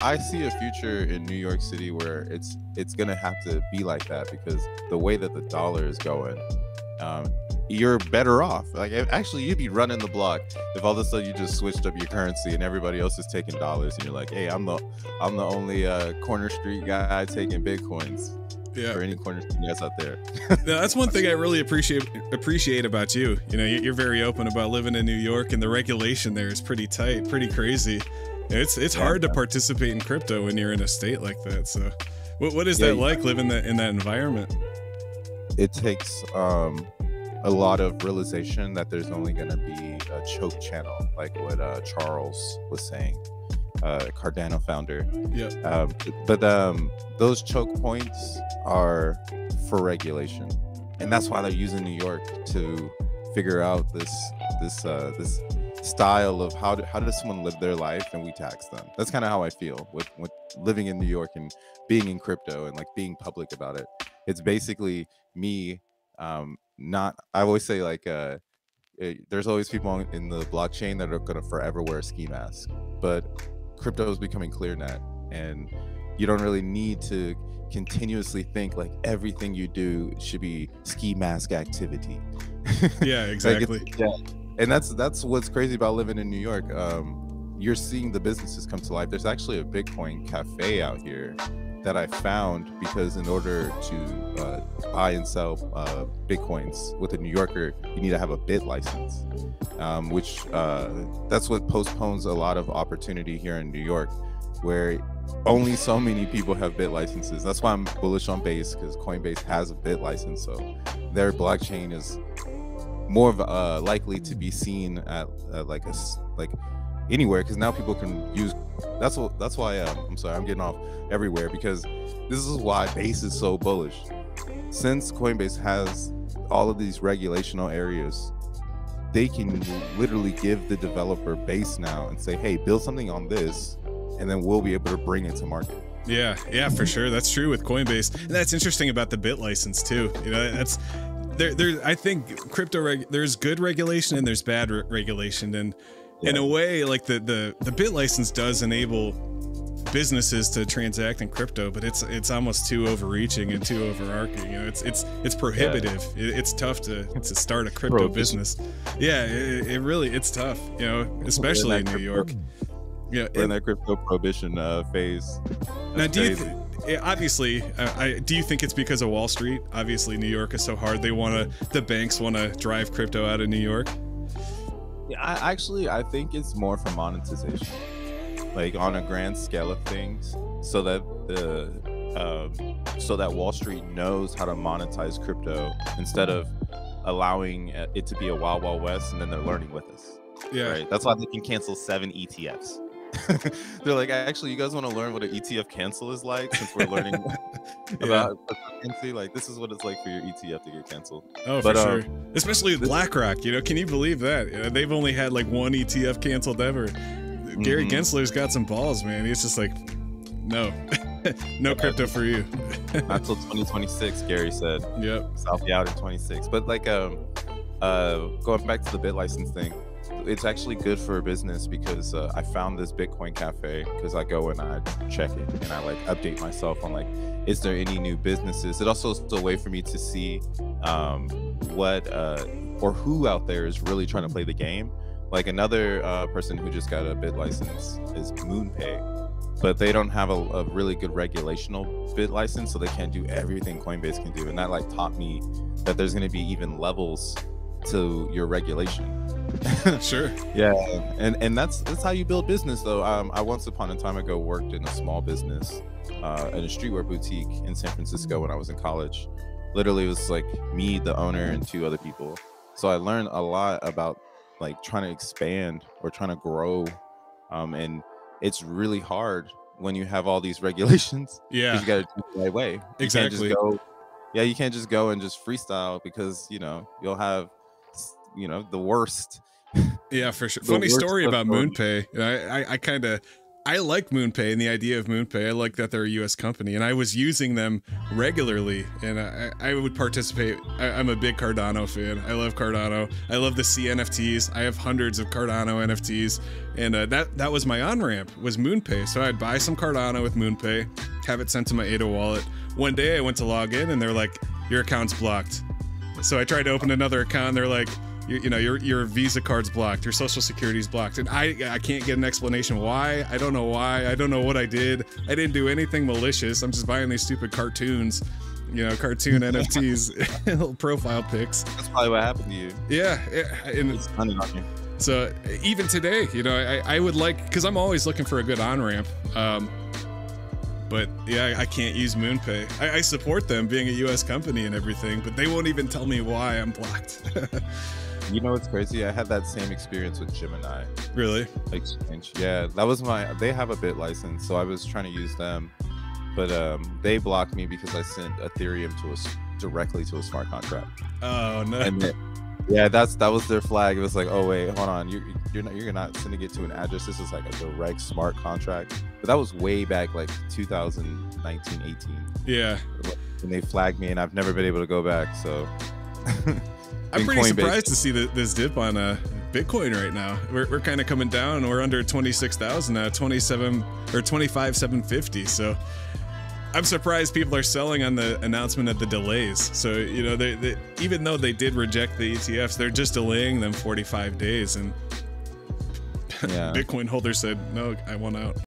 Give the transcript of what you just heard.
I see a future in New York City where it's it's gonna have to be like that because the way that the dollar is going, um, you're better off. Like actually, you'd be running the block if all of a sudden you just switched up your currency and everybody else is taking dollars, and you're like, hey, I'm the I'm the only uh, corner street guy taking bitcoins. Yeah. For any corner street guys out there. now, that's one thing I really appreciate appreciate about you. You know, you're very open about living in New York, and the regulation there is pretty tight, pretty crazy. It's it's yeah, hard to participate in crypto when you're in a state like that. So, what what is yeah, that like living that in that environment? It takes um, a lot of realization that there's only going to be a choke channel, like what uh, Charles was saying, uh, Cardano founder. Yeah. Um, but um, those choke points are for regulation, and that's why they're using New York to figure out this this uh, this style of how do, how does someone live their life and we tax them? That's kind of how i feel with, with living in new york and being in crypto and like being public about it. It's basically me um not i always say like uh it, there's always people in the blockchain that are going to forever wear a ski mask but crypto is becoming clear net and you don't really need to continuously think like everything you do should be ski mask activity. Yeah exactly. Like yeah and that's that's what's crazy about living in New York. Um, you're seeing the businesses come to life. There's actually a Bitcoin cafe out here that I found because in order to uh, buy and sell uh, bitcoins with a New Yorker, you need to have a BitLicense, um, which uh, that's what postpones a lot of opportunity here in New York, where only so many people have BitLicenses. That's why I'm bullish on Base because Coinbase has a BitLicense, so their blockchain is more of uh, likely to be seen at like a like anywhere because now people can use that's what that's why um, i'm sorry i'm getting off everywhere because this is why base is so bullish since coinbase has all of these regulational areas they can literally give the developer base now and say hey build something on this and then we'll be able to bring it to market yeah, yeah, for sure. That's true with Coinbase. And that's interesting about the bit license too. You know, that's there, there. I think crypto reg, there's good regulation and there's bad re regulation, and yeah. in a way, like the the the BitLicense does enable businesses to transact in crypto, but it's it's almost too overreaching and too overarching. You know, it's it's it's prohibitive. Yeah. It, it's tough to to start a crypto business. Yeah, it, it, really it's tough. You know, especially in New York. Yeah, in that crypto prohibition uh, phase. Now, do crazy. you? Obviously, uh, I, do you think it's because of Wall Street? Obviously, New York is so hard. They want to, the banks want to drive crypto out of New York. Yeah, I, actually, I think it's more for monetization, like on a grand scale of things, so that the um, so that Wall Street knows how to monetize crypto instead of allowing it to be a wild wild west, and then they're learning with us. Yeah, right. That's why they can cancel seven ETFs They're like, actually, you guys want to learn what an ETF cancel is like since we're learning about cryptocurrency. Like, this is what it's like for your ETF to get canceled. Oh, but, for um, sure. Especially with BlackRock. You know, can you believe that? You know, they've only had like one ETF canceled ever. Mm-hmm. Gary Gensler's got some balls, man. He's just like, no, no crypto for you. Not until 2026, Gary said. Yep. South out in 26. But like, um, uh, going back to the BitLicense thing it's actually good for a business because uh, I found this Bitcoin cafe because I go and I check it and I like update myself on like, is there any new businesses? It also is a way for me to see um, what uh, or who out there is really trying to play the game. Like another uh, person who just got a BitLicense is MoonPay, but they don't have a, a really good regulational BitLicense, so they can't do everything Coinbase can do. And that like taught me that there's going to be even levels to your regulation. sure. Yeah, and and that's that's how you build business, though. Um, I once upon a time ago worked in a small business, uh, in a streetwear boutique in San Francisco when I was in college. Literally, it was like me, the owner, and two other people. So I learned a lot about like trying to expand or trying to grow, um, and it's really hard when you have all these regulations. Yeah, you got to do it the right way. You exactly. Go, yeah, you can't just go and just freestyle because you know you'll have you know the worst. Yeah, for sure. Funny story about MoonPay. I I, I kind of I like MoonPay and the idea of MoonPay. I like that they're a U.S. company, and I was using them regularly, and I, I would participate. I, am a big Cardano fan. I love Cardano. I love the CNFTs. I have hundreds of Cardano NFTs, and uh, that that was my on ramp was MoonPay. So I'd buy some Cardano with MoonPay, have it sent to my Ada wallet. One day I went to log in, and they're like, "Your account's blocked." So I tried to open another account, and they're like you, you know your your Visa card's blocked, your Social Security's blocked, and I I can't get an explanation why. I don't know why. I don't know what I did. I didn't do anything malicious. I'm just buying these stupid cartoons you know, cartoon NFTs, little profile pics. That's probably what happened to you. Yeah, and it's on you. So even today, you know, I, I would like because I'm always looking for a good on ramp. Um, but yeah, I can't use MoonPay. I, I support them being a U.S. company and everything, but they won't even tell me why I'm blocked. You know what's crazy? I had that same experience with Gemini. Really? Exchange. Yeah, that was my. They have a bit license, so I was trying to use them, but um, they blocked me because I sent Ethereum to us directly to a smart contract. Oh no. And yeah, that's that was their flag. It was like, oh wait, hold on, you're you're not you're not sending it to an address. This is like a direct smart contract. But that was way back, like 2019, 18. Yeah. And they flagged me, and I've never been able to go back. So. I'm pretty Coinbase. surprised to see the, this dip on uh, Bitcoin right now. We're, we're kind of coming down. We're under 26,000 now, 27 or 25 750. So I'm surprised people are selling on the announcement of the delays. So you know, they, they even though they did reject the ETFs, they're just delaying them 45 days. And yeah. Bitcoin holders said, "No, I want out."